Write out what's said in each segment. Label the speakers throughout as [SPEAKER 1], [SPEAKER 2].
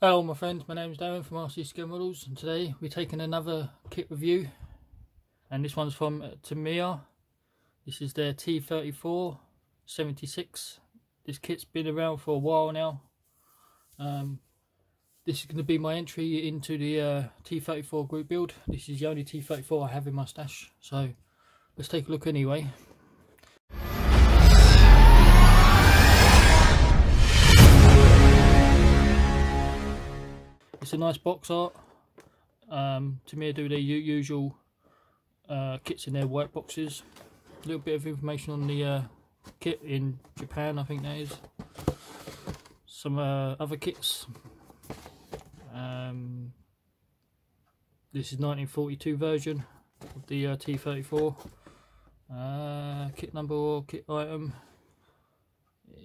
[SPEAKER 1] Hello my friends, my name is Darren from RC Scale Models and today we're taking another kit review and this one's from Tamiya. This is their T34 76. This kit's been around for a while now. Um, this is going to be my entry into the uh, T34 group build. This is the only T34 I have in my stash so let's take a look anyway. It's a nice box art. Um, Tamiya do their usual uh, kits in their white boxes. A little bit of information on the uh, kit in Japan, I think that is. Some uh, other kits. Um, this is 1942 version of the uh, T34. Uh, kit number or kit item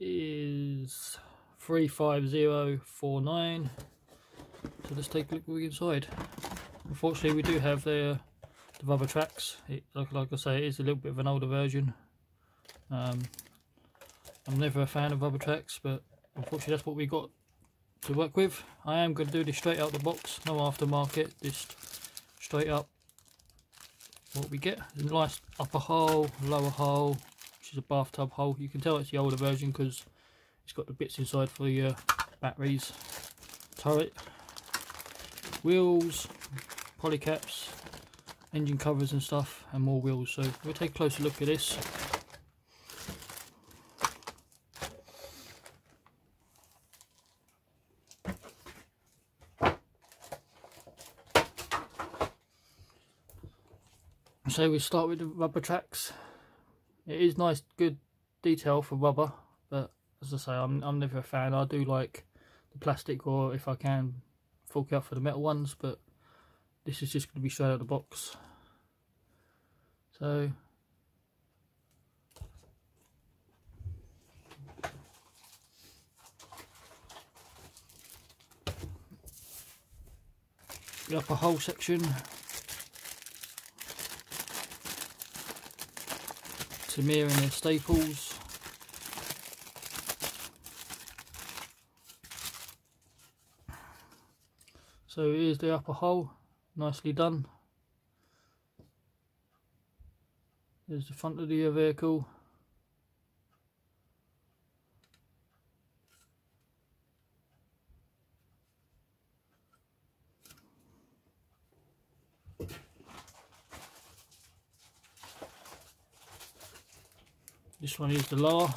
[SPEAKER 1] is 35049. So let's take a look inside. Unfortunately, we do have the, the rubber tracks. It, like, like I say, it is a little bit of an older version. Um, I'm never a fan of rubber tracks, but unfortunately that's what we got to work with. I am going to do this straight out the box, no aftermarket, just straight up what we get. A nice upper hull, lower hull, which is a bathtub hull. You can tell it's the older version because it's got the bits inside for uh, batteries, turret, wheels, polycaps, engine covers and stuff, and more wheels. So we'll take a closer look at this. So we start with the rubber tracks. It is nice, good detail for rubber, but as I say, I'm, I'm never a fan. I do like the plastic, or if I can, fork out for the metal ones, but this is just going to be straight out of the box. So the upper hull section Tamiya and their staples So here's the upper hull, nicely done. There's the front of the vehicle. This one is the lower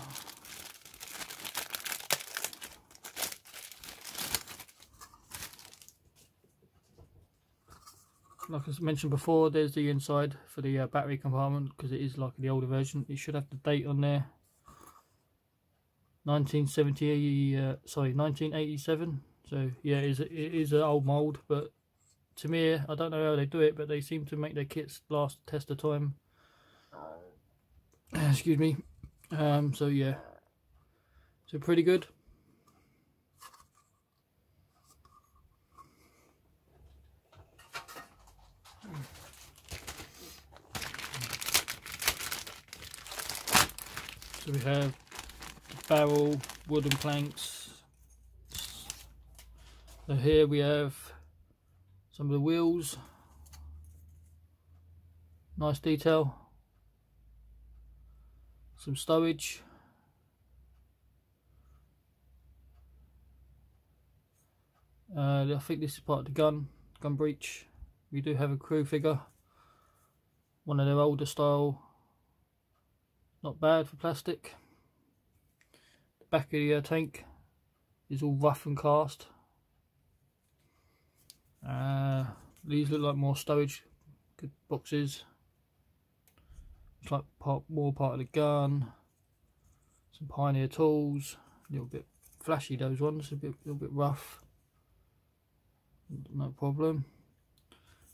[SPEAKER 1] like I mentioned before, there's the inside for the uh, battery compartment because it is like the older version. It should have the date on there. 1970, uh, sorry, 1987. So yeah, it is, it is an old mould, but to me, I don't know how they do it, but they seem to make their kits last test of time. Excuse me. Um, so yeah, so pretty good. So we have barrel, wooden planks. So here we have some of the wheels. Nice detail. Some stowage. Uh, I think this is part of the gun, gun breech. We do have a crew figure. One of their older style not bad for plastic. The back of the uh, tank is all rough and cast. Uh, these look like more storage good boxes. It's like part more part of the gun. Some Pioneer tools. A little bit flashy those ones. A bit, little bit rough. No problem.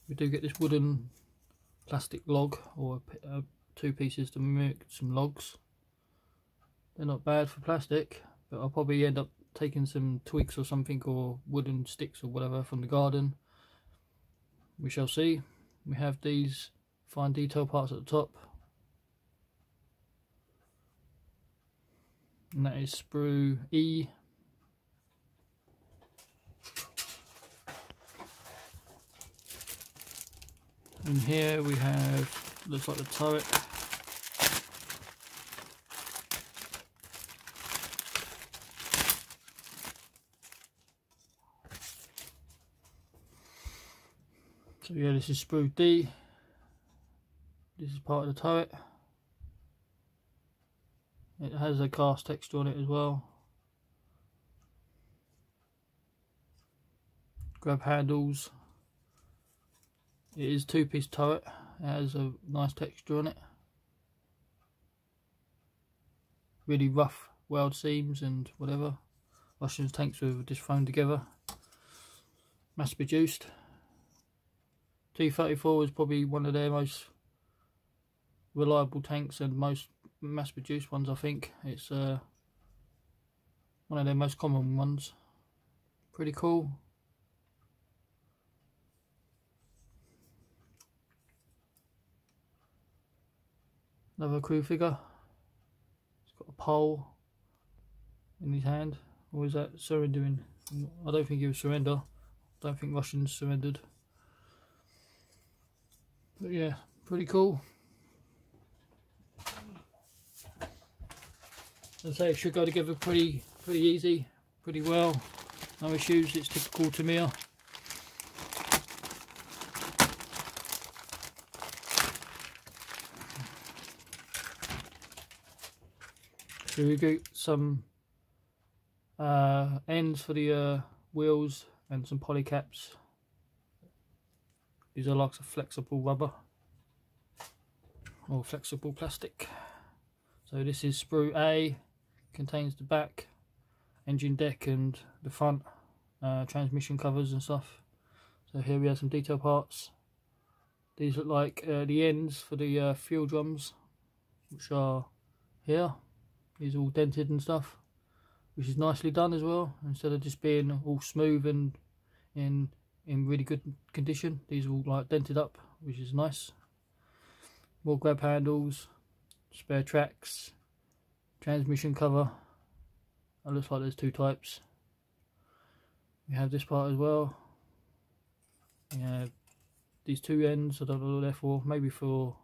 [SPEAKER 1] We do get this wooden plastic log or a, a two pieces to make some logs. They're not bad for plastic, but I'll probably end up taking some twigs or something or wooden sticks or whatever from the garden. We shall see. We have these fine detail parts at the top. And that is sprue E. And here we have looks like the turret. So yeah, this is sprue D. This is part of the turret. It has a cast texture on it as well. Grab handles. It is two piece turret. It has a nice texture on it. Really rough weld seams and whatever. Russian tanks were just thrown together. Mass produced. T34 is probably one of their most reliable tanks and most mass produced ones I think. It's uh, one of their most common ones. Pretty cool. Another crew figure. He's got a pole in his hand. Or is that surrendering? I don't think he was surrender. I don't think Russians surrendered. But yeah, pretty cool. I say it should go together pretty pretty easy, pretty well. No issues, it's typical Tamiya. So we got some uh, ends for the uh, wheels and some poly caps these are lots of flexible rubber or flexible plastic. So this is sprue A, contains the back, engine deck and the front, uh, transmission covers and stuff. So here we have some detail parts. These look like uh, the ends for the uh, fuel drums, which are here. Are all dented and stuff, which is nicely done as well, instead of just being all smooth and in in really good condition. These are all like dented up, which is nice. More grab handles, spare tracks, transmission cover. It looks like there's two types. We have this part as well. Yeah, these two ends, I don't know what they're for, maybe for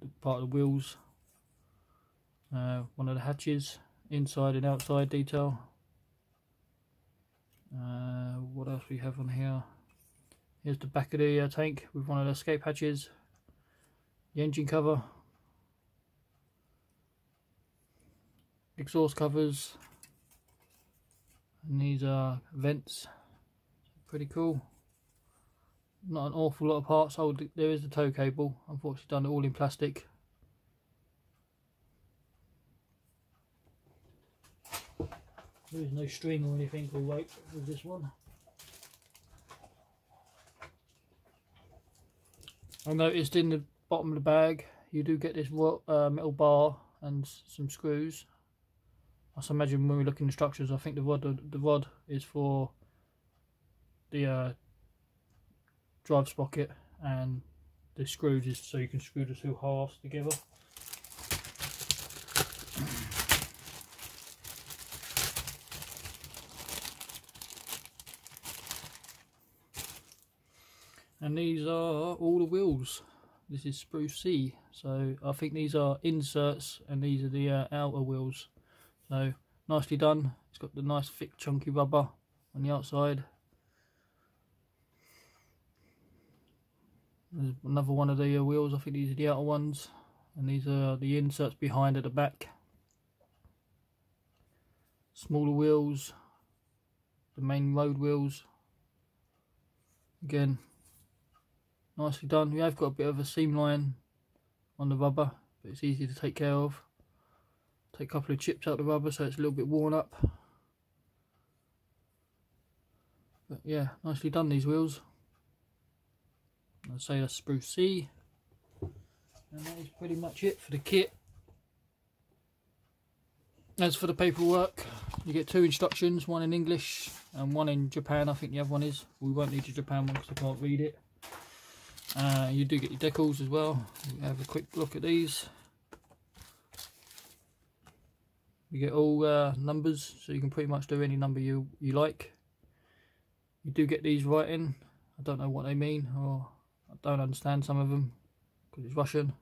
[SPEAKER 1] the part of the wheels. Uh, one of the hatches, inside and outside detail. Uh, what else we have on here? Here's the back of the uh, tank with one of the escape hatches. The engine cover. Exhaust covers. And these are vents. Pretty cool. Not an awful lot of parts. Oh, there is the tow cable. Unfortunately done all in plastic. There is no string or anything or rope with this one. I noticed in the bottom of the bag you do get this uh, metal bar and some screws. I imagine when we look in the structures I think the rod the rod is for the uh, drive sprocket and the screws is so you can screw the two halves together. And these are all the wheels. This is sprue C. So I think these are inserts and these are the uh, outer wheels. So nicely done. It's got the nice thick chunky rubber on the outside. There's another one of the uh, wheels. I think these are the outer ones. And these are the inserts behind at the back. Smaller wheels. The main road wheels. Again nicely done. We have got a bit of a seam line on the rubber, but it's easy to take care of. Take a couple of chips out the rubber so it's a little bit worn up. But yeah, nicely done these wheels. I'd say that's sprue C. And that is pretty much it for the kit. As for the paperwork, you get two instructions, one in English and one in Japan, I think the other one is. We won't need the Japan one because I can't read it. Uh, you do get your decals as well. have a quick look at these. You get all uh, numbers, so you can pretty much do any number you, you like. You do get these writing. I don't know what they mean, or I don't understand some of them because it's Russian.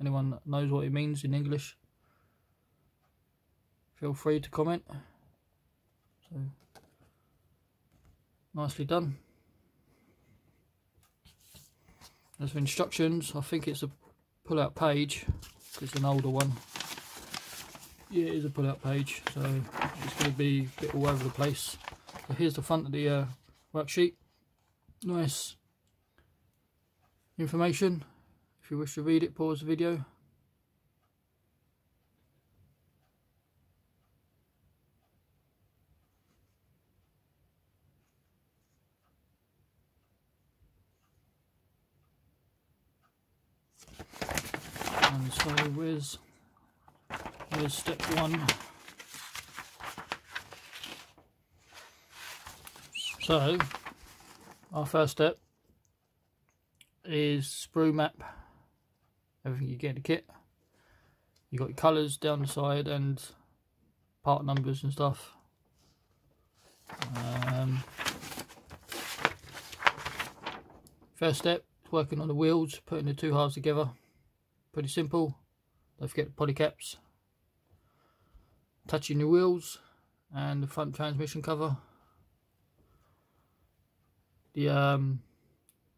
[SPEAKER 1] Anyone that knows what it means in English, feel free to comment. So, nicely done. As for instructions, I think it's a pull-out page. It's an older one. Yeah, it is a pull-out page, so it's going to be a bit all over the place. So here's the front of the uh, worksheet. Nice information. If you wish to read it, pause the video. And so where's, where's step one? So, our first step is sprue map everything you get in the kit. You got your colours down the side and part numbers and stuff. Um, first step, working on the wheels, putting the two halves together. Pretty simple. Don't forget the poly caps. Touching the wheels and the front transmission cover. The um,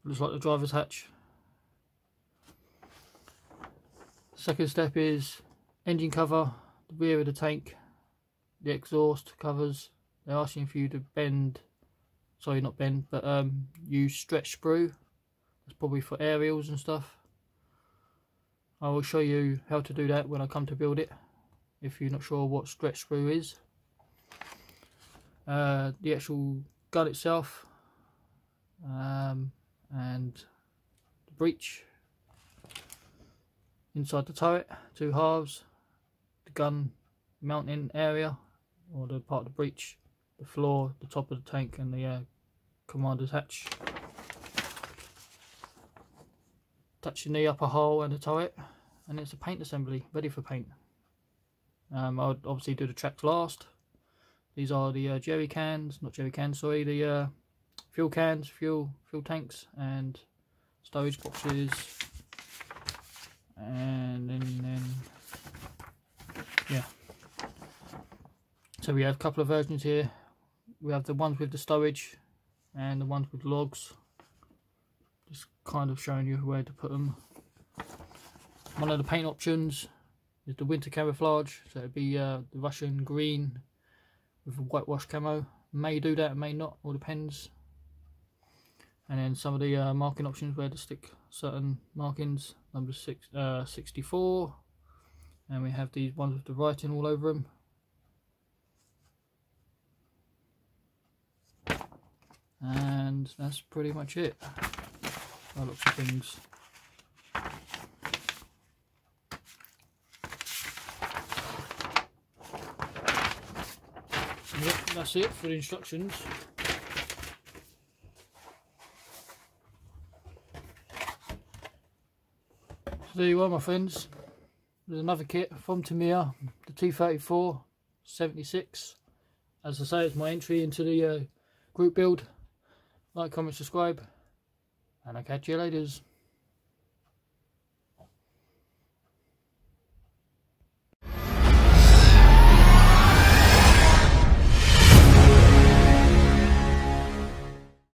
[SPEAKER 1] looks like the driver's hatch. Second step is engine cover, the rear of the tank, the exhaust covers. They're asking for you to bend, sorry not bend, but um, use stretch sprue. That's probably for aerials and stuff. I will show you how to do that when I come to build it, if you're not sure what stretch sprue is. Uh, the actual gun itself, um, and the breech inside the turret two halves the gun mounting area or the part of the breech the floor the top of the tank and the uh, commander's hatch touching the upper hull and the turret and it's a paint assembly ready for paint um, I would obviously do the tracks last these are the uh, jerry cans not jerry cans sorry the uh, fuel cans, fuel fuel tanks, and stowage boxes, and then, then yeah. So we have a couple of versions here. We have the ones with the stowage and the ones with logs. Just kind of showing you where to put them. One of the paint options is the winter camouflage. So it'd be uh, the Russian green with a whitewash camo. May do that, may not, all depends and then some of the uh, marking options where to stick certain markings number six, uh, 64 and we have these ones with the writing all over them and that's pretty much it by looks of things. Yep that's it for the instructions. There you are my friends. There's another kit from Tamiya the T34 76 as I say it's my entry into the uh, group build. Like comment subscribe and I'll catch you later